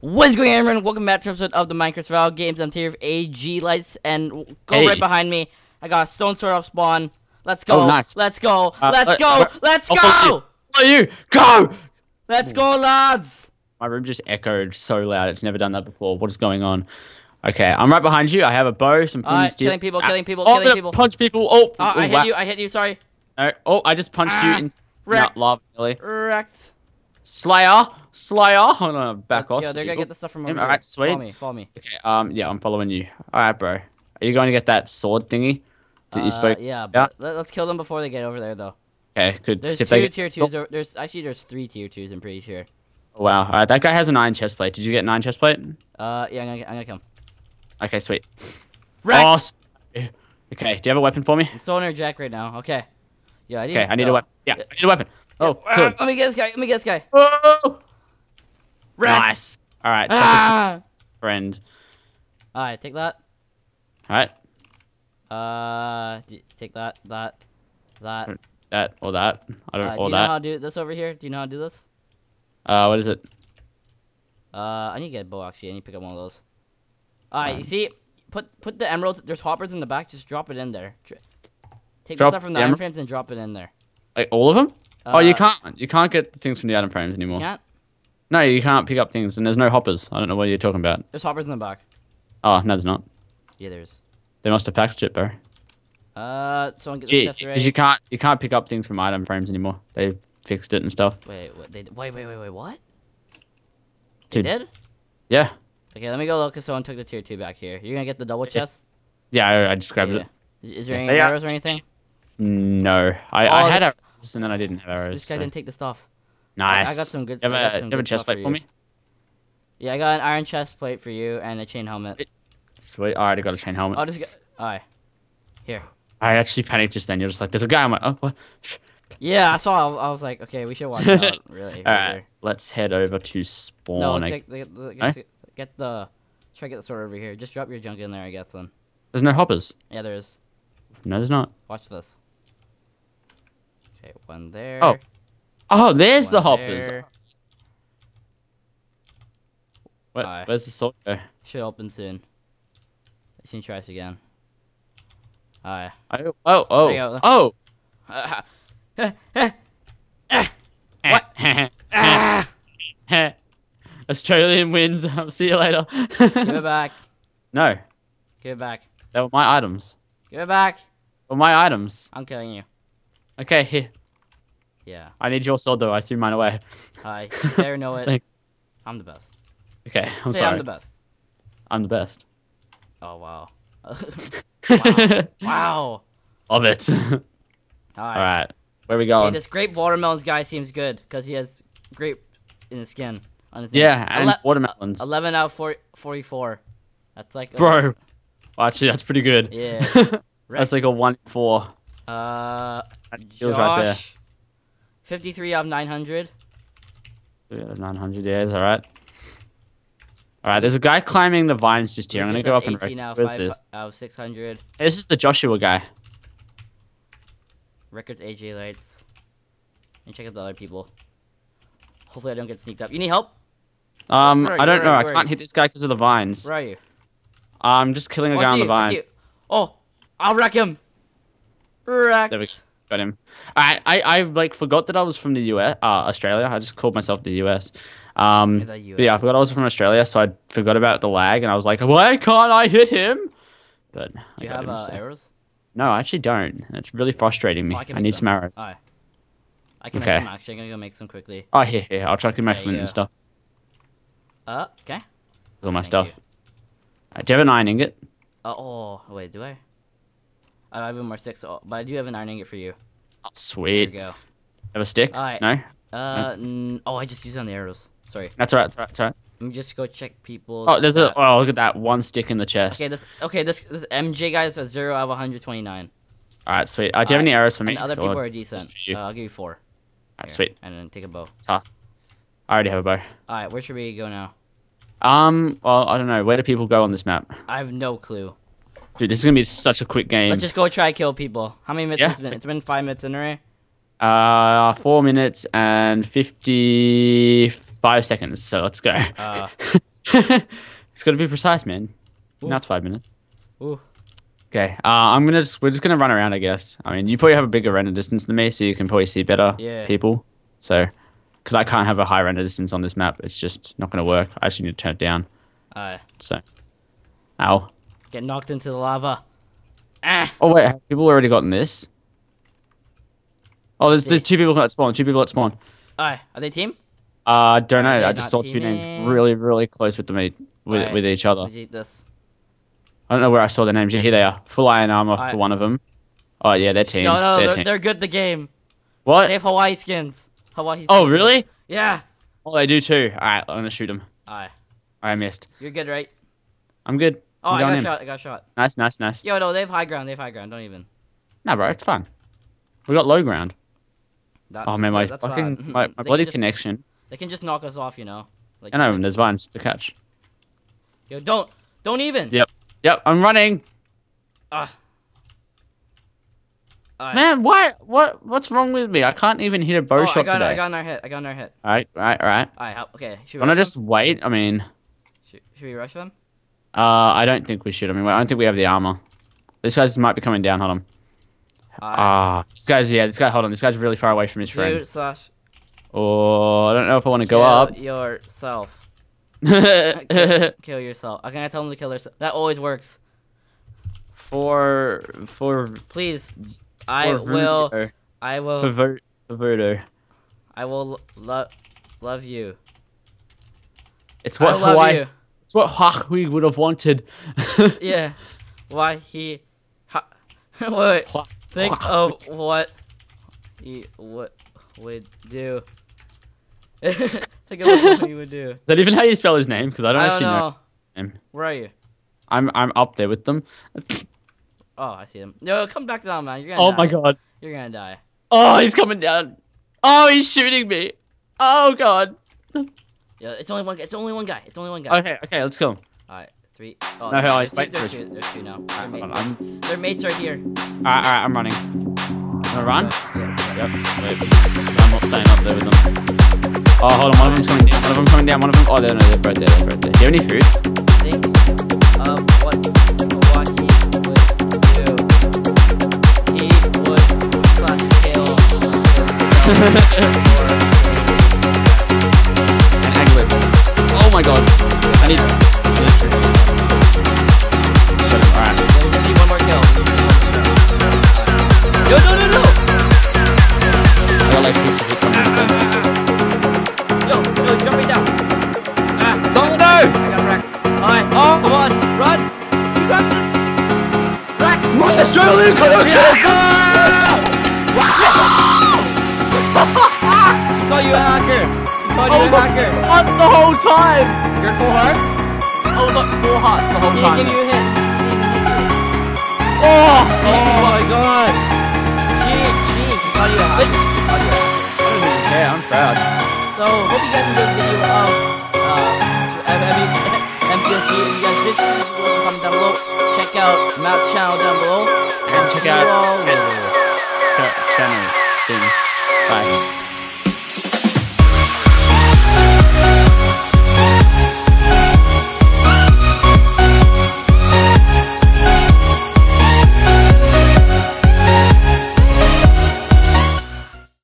What's going on, everyone? Welcome back to episode of the Minecraft Survival Games. I'm here with AG Lights, and go Hey. right behind me. I got a stone sword off spawn. Let's go. Oh, nice. Let's go. Uh, Let's let- go. uh, Let's go. follow you. You. Go! Let's go, lads. My room just echoed so loud. It's never done that before. What is going on? Okay, I'm right behind you. I have a bow, some and steel. killing people, killing people, oh, I'm killing people. Punch people. Oh, Uh, I oh, hit wow. you. I hit you. Sorry. No, oh, I just punched Ah, you in wrecked. not lava. Really. Wrecked. Slayer, Slayer. Hold on, back off. Yeah, they're gonna get the stuff from over Him, alright, sweet. Follow me. Follow me. Okay, um, yeah, I'm following you. All right, bro. Are you going to get that sword thingy that you Uh, spoke? yeah, but let, us kill them before they get over there, though. Okay, good. There's If two get- tier twos. Or, there's actually there's three tier twos. I'm pretty sure. Oh, wow. All right, that guy has an iron chest plate. Did you get an iron chest plate? Uh, yeah, I'm gonna, I'm gonna come. Okay, sweet. Wrecked. Oh, okay, do you have a weapon for me? I'm still under Jack right now. Okay. Yeah, I need. Okay, I need oh. a weapon. Yeah, I need a weapon. Oh, Ah, let me get this guy. Let me get this guy. Oh, Wrecked. nice. All right, Ah! friend. All right, take that. All right, Uh, take that, that, that. Uh, that or that. I don't do or you know how to do this over here? Do you know how to do this? Uh, what is it? Uh, I need to get a bow actually. I need to pick up one of those. All right, you Um, see, put put the emeralds. There's hoppers in the back. Just drop it in there. Dr- Take Drop the stuff from the the iron frames and drop it in there. Like all of them? oh, you Uh, can't. You can't get things from the item frames anymore. Can't. No, you can't pick up things, and there's no hoppers. I don't know what you're talking about. There's hoppers in the back. Oh, no, there's not. Yeah, there's. They must have packaged it, bro. Uh, someone get the See, chest because ready. you can't you can't pick up things from item frames anymore. They fixed it and stuff. Wait, what? They wait, wait, wait, wait. What? They Dude. did? Yeah, Okay, let me go look. Cause someone took the tier two back here. You're gonna get the double chest. yeah. I, I just grabbed Yeah. it. Is, is there Yeah, any they are- arrows or anything? No, I, Oh, I had arrows and then I didn't have arrows. This guy so- didn't take the stuff. Nice. I got some good- You have I a, you have a chest plate for for me? Yeah, I got an iron chest plate for you and a chain helmet. Sweet. I already got a chain helmet. I'll just get. Alright. Here. I actually panicked just then. You're just like, there's a guy. I'm like, oh, what? Yeah, I saw. I was like, okay, we should watch out. Really. All right right, let's head over to spawn. No, let's I- get, get, the- get, get the. Try to get the sword over here. Just drop your junk in there, I guess. Then. There's no hoppers. Yeah, there is. No, there's not. Watch this. Okay, one there. Oh, Oh, there's the hoppers. there. Where, where's the sword? go? Should open soon. Let's see try this again. Alright. Oh, oh, oh, There you go. oh. What? Australian wins. See you later. Give it back. no, Give it back. they were my items. Give it back. Were my items. I'm killing you. Okay, here. Yeah. I need your sword though. I threw mine away. Hi. You better know it. Thanks. I'm the best. Okay, I'm Say sorry. I'm the best. I'm the best. Oh wow. wow. Wow. of it. Alright. All right, where we Hey, going? this grape watermelons guy seems good because he has grape in his skin on his name. yeah, and Ele- watermelons. 11 out of 40, 44. That's like Bro, well, actually, that's pretty good. Yeah. that's like a one in four. Uh, That kills right there. Josh, 53 out of 900. Yeah, 900 years, all right. All right, there's a guy climbing the vines just here. I'm gonna go up and 18 wreck. out of, 5, this? out of 600. Hey, this is the Joshua guy. Records AG Lights. And check out the other people. Hopefully I don't get sneaked up. You need help? Um, I don't Where know. I you? Where are can't hit this guy because of the vines. Where are you? I'm just killing a Oh, guy on the you, vine. Oh, I'll wreck him. Wrecked. There we. Got him. I, I I like forgot that I was from the US, uh, Australia. I just called myself the US. Um, You're the but yeah, I forgot I was from Australia, so I forgot about the lag, and I was like, why can't I hit him? But Do I you got have him, uh, so- arrows? No, I actually don't. It's really frustrating me. Oh, I, can make need some arrows. Alright. I can Okay. make some actually. I'm gonna go make some quickly. Oh, here, here. I'll chuck in my There flint and stuff. Uh, okay. All my Thank stuff. Uh, do you have an iron ingot? Uh, oh, wait, do I? I have even more six, oh, but I do have an iron ingot for you. Oh, There sweet. you go. Have a stick? Alright. No? Uh, n- oh, I just used it on the arrows. Sorry. That's alright, that's alright, that's alright. Let me just go check people's. Oh, there's a. Oh, look at that. One stick in the chest. Okay, this okay this this MJ guy is a zero out of 129. Alright, sweet. Uh, do you have any arrows for me? And other people are decent. Uh, I'll give you four. Alright, Here, sweet. And then take a bow. Tough. I already have a bow. All right, where should we go now? Um, well, I don't know. Where do people go on this map? I have no clue. Dude, this is gonna be such a quick game. Let's just go try kill people. How many minutes Yeah. has it been? It's been five minutes in a Uh, four minutes and fifty-five seconds. So let's go. Uh, it's gotta be precise, man. Ooh. Now it's five minutes. ooh. Okay. Uh, I'm gonna just we're just gonna run around, I guess. I mean, you probably have a bigger render distance than me, so you can probably see better Yeah. people. So, because I can't have a high render distance on this map, it's just not gonna work. I actually need to turn it down. Uh, So, ow. Get knocked into the lava. Ah. Oh wait, have people already gotten this? Oh, there's there's two people at spawn. Two people at spawn. Alright, are they team? Uh, don't know. I just saw two names really, really close with the meet with Alright. with each other. This. I don't know where I saw their names. Yeah, here they are. Full iron armor Alright. for one of them. Oh yeah, they're team. No, no, they're they're, team. they're good. The game. What? They have Hawaii skins. Hawaii. Oh really? Yeah. Oh, they do too. All right, I'm gonna shoot them. Alright, I missed. you're good, right? I'm good. Oh, I'm got in. shot. I got shot. Nice, nice, nice. Yo, no, they have high ground. They have high ground. Don't even. Nah, bro, it's fine. We got low ground. That, Oh man, my fucking my, my bloody just- connection. They can just knock us off, you know. Like I know there's vines to catch. Yo, don't, don't even. Yep. Yep, I'm running. Ah. Alright. Man, why? What? What's wrong with me? I can't even hit a bow Oh, I shot got, today. I got another hit. I got another hit. All right, all right, all right. Alright, okay. Should we Wanna just wait? I mean, Should, should we rush them? Uh, I don't think we should. I mean, I don't think we have the armor. This guy's might be coming down. Hold on. Ah, this guy's yeah. This guy. Hold on. This guy's really far away from his friend. Slash Oh, I don't know if I want to go up. yourself. kill, kill yourself. I can tell them to kill themselves. That always works. for for. Please. I for will. Voodoo. I will. Pervert, for. I will love love you. It's I what love Hawaii. you. It's what Hawaii would have wanted. Yeah. Why he? Ha, wait. Think of what he would would do. Think of what he would do. Is that even how you spell his name? Because I don't I don't actually know. know. him. Where are you? I'm I'm up there with them. Oh, I see them. No, come back down, man. You're gonna Oh die. my god. You're gonna die. Oh, he's coming down. Oh, he's shooting me. Oh god. Yeah, it's only one. It's only one guy. It's only one guy. Okay, okay, let's go. All right, three. Oh, No, there's wait, two, there's two. There's two now. Their, Hold mate, on, their mates are here. alright, alright, I'm running. Wanna run? Yeah. Yep. Wait. I'm not staying up there with them. Oh, hold on. One of them's coming down. One of them coming down. One of them. Oh, they're, no, they're right there. They're right there. Do you have any food? Think of what what he would do. He would slash kill. my god. I need. I need food. Shut him. Alright. We just need one more kill. No, no, no, no! I got like 50 hits on this Yo, yo, jump me down. Ah, thing. No, no! I got wrecked. Alright, oh, come on, run! You got this! Wreck! My Australian He called you a hacker! He called I was a on hacker! hearts the whole time! You're full hearts? I was on four hearts the whole He time. didn't give you a hit. He didn't even hit you. Oh! Oh my god! Cheat, cheat. He called you a hacker. He called you a hacker. Yeah, I'm proud. So, hope you guys enjoyed the video of uh, MME's MCLG. If you guys did, please comment down below. Check out Matt's channel down below. And check out you all Ed- channel thing. Bye.